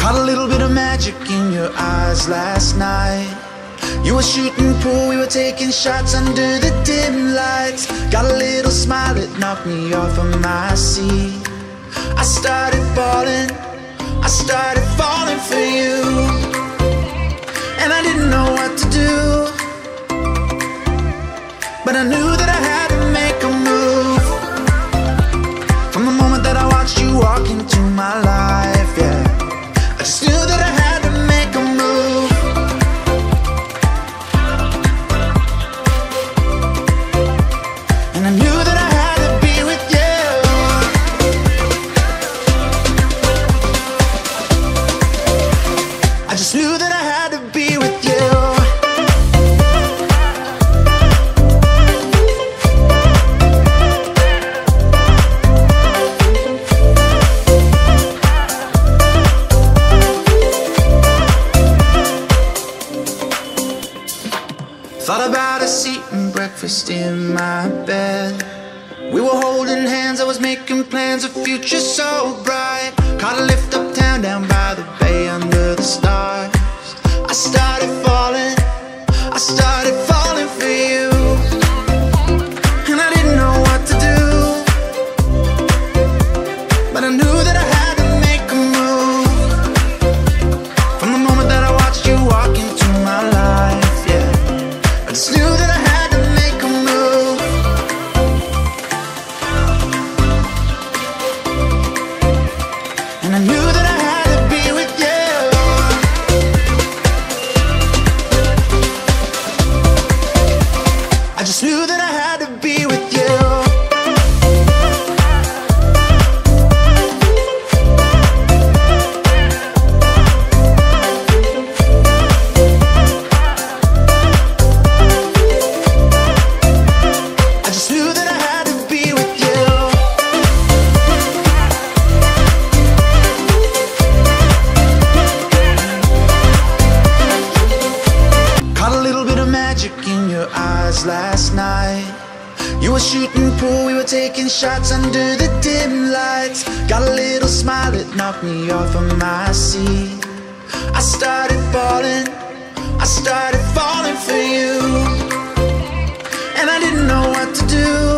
Caught a little bit of magic in your eyes last night. You were shooting pool, we were taking shots under the dim lights. Got a little smile that knocked me off of my seat. I started falling, I started falling for you. And I didn't know what to do. But I knew Thought about a seat and breakfast in my bed. We were holding hands, I was making plans, a future so bright. Caught a lift uptown, down by the bay magic in your eyes last night. You were shooting pool, we were taking shots under the dim lights. Got a little smile that knocked me off of my seat. I started falling, I started falling for you. And I didn't know what to do.